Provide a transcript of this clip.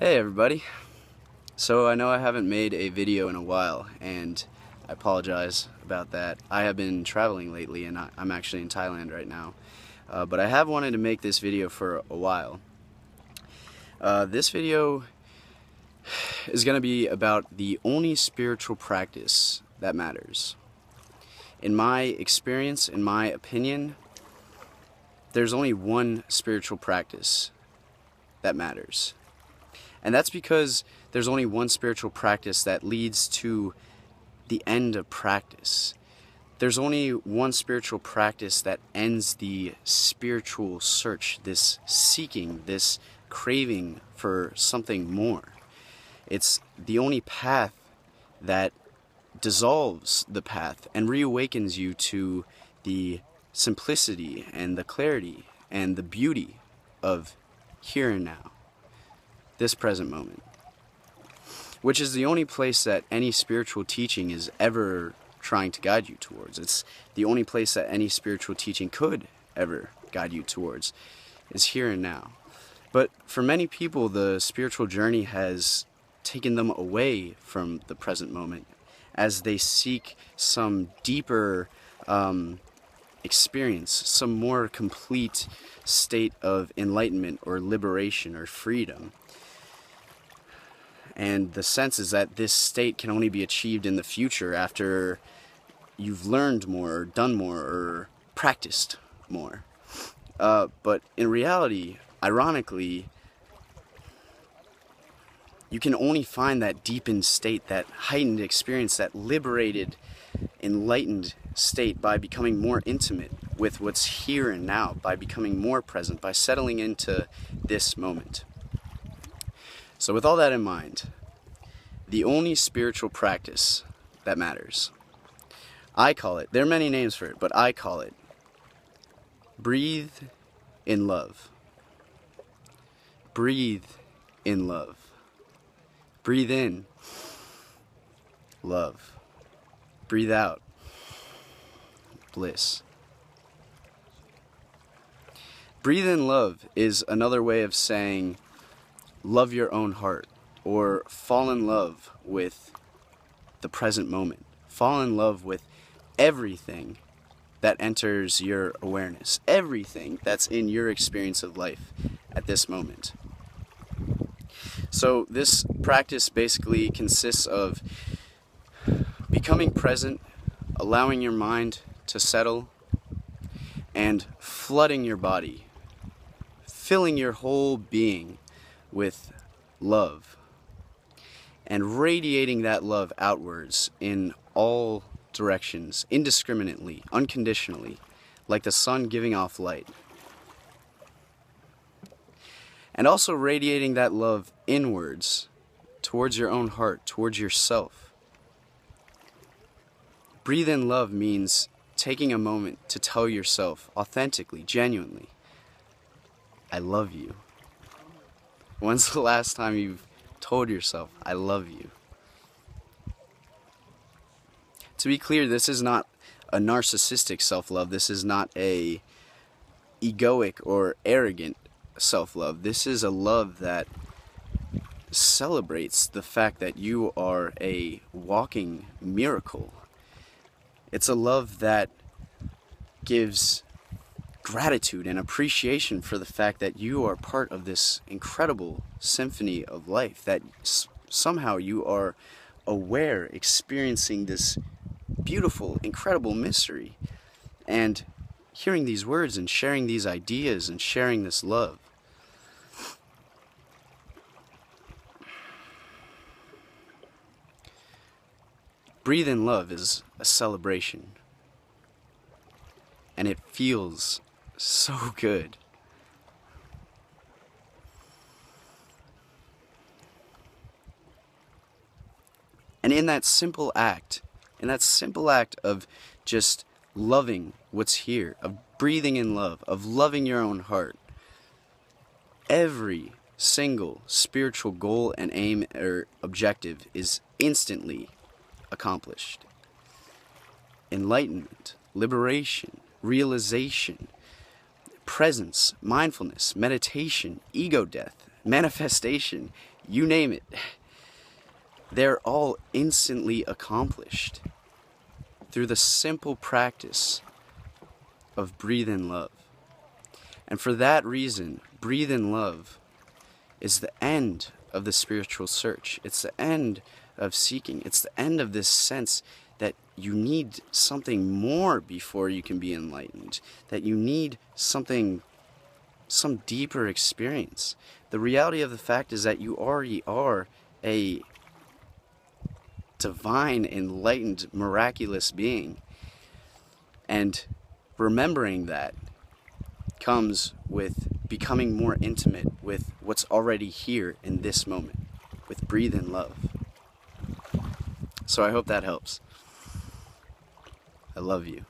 Hey everybody. So I know I haven't made a video in a while and I apologize about that. I have been traveling lately and I'm actually in Thailand right now. Uh, but I have wanted to make this video for a while. Uh, this video is going to be about the only spiritual practice that matters. In my experience, in my opinion, there's only one spiritual practice that matters. And that's because there's only one spiritual practice that leads to the end of practice. There's only one spiritual practice that ends the spiritual search, this seeking, this craving for something more. It's the only path that dissolves the path and reawakens you to the simplicity and the clarity and the beauty of here and now this present moment, which is the only place that any spiritual teaching is ever trying to guide you towards. It's the only place that any spiritual teaching could ever guide you towards, is here and now. But for many people, the spiritual journey has taken them away from the present moment as they seek some deeper um, experience, some more complete state of enlightenment or liberation or freedom. And the sense is that this state can only be achieved in the future after you've learned more, or done more, or practiced more. Uh, but in reality, ironically, you can only find that deepened state, that heightened experience, that liberated, enlightened state by becoming more intimate with what's here and now, by becoming more present, by settling into this moment. So, with all that in mind, the only spiritual practice that matters, I call it, there are many names for it, but I call it breathe in love. Breathe in love. Breathe in love. Breathe out bliss. Breathe in love is another way of saying love your own heart or fall in love with the present moment. Fall in love with everything that enters your awareness, everything that's in your experience of life at this moment. So, this practice basically consists of becoming present, allowing your mind to settle, and flooding your body, filling your whole being with love and radiating that love outwards in all directions, indiscriminately, unconditionally, like the sun giving off light. And also radiating that love inwards, towards your own heart, towards yourself. Breathe in love means taking a moment to tell yourself authentically, genuinely, I love you. When's the last time you've told yourself, I love you? To be clear, this is not a narcissistic self-love. This is not a egoic or arrogant self-love. This is a love that celebrates the fact that you are a walking miracle. It's a love that gives gratitude and appreciation for the fact that you are part of this incredible symphony of life, that somehow you are aware, experiencing this beautiful, incredible mystery, and hearing these words and sharing these ideas and sharing this love. Breathe in love is a celebration. And it feels so good. And in that simple act, in that simple act of just loving what's here, of breathing in love, of loving your own heart, every single spiritual goal and aim or objective is instantly accomplished. Enlightenment, liberation, realization, presence, mindfulness, meditation, ego death, manifestation, you name it. They're all instantly accomplished through the simple practice of breathe in love. And for that reason, breathe in love is the end of the spiritual search. It's the end of seeking. It's the end of this sense that you need something more before you can be enlightened, that you need something, some deeper experience. The reality of the fact is that you already are a divine, enlightened, miraculous being. And remembering that comes with becoming more intimate with what's already here in this moment, with breathe in love. So I hope that helps. I love you.